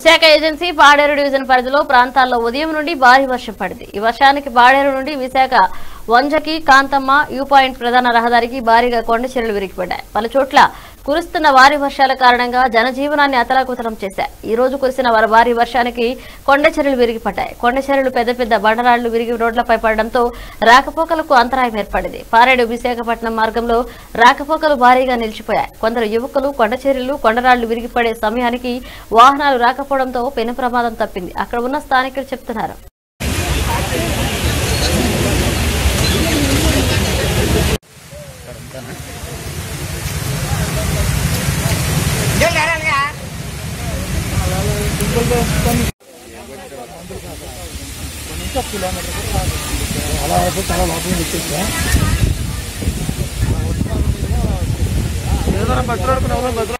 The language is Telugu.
విశాఖ ఏజెన్సీ పాడేరు డివిజన్ పరిధిలో ప్రాంతాల్లో ఉదయం నుండి భారీ వర్షం పడింది. ఈ వర్షానికి పాడేరు నుండి విశాఖ వంజకి కాంతమ్మ యూ పాయింట్ ప్రధాన రహదారికి భారీగా కొండ చర్యలు విరిగిపడ్డాయి. పలు చోట్ల కురుస్తున్న భారీ వర్షాల కారణంగా జనజీవనాన్ని అతలాకుతలం చేశాయి. ఈ రోజు కురిసిన వారి భారీ వర్షానికి కొండ విరిగి విరిగిపడ్డాయి. కొండ పెద్ద పెద్ద బండరాళ్ళు విరిగి రోడ్లపై పడడంతో రాకపోకలకు అంతరాయం ఏర్పడింది. పారేడు విశాఖపట్నం మార్గంలో రాకపోకలు భారీగా నిలిచిపోయాయి. కొందరు యువకులు కొండ కొండరాళ్ళు విరిగిపడే సమయానికి వాహనాలు రాకపోవడంతో పెను ప్రమాదం తప్పింది. అక్కడ ఉన్న స్థానికులు చెప్తున్నారు. అలా అయితే చాలా లోపల వచ్చేసా ఏదైనా భద్రాడుకుని ఎవరైనా భద్ర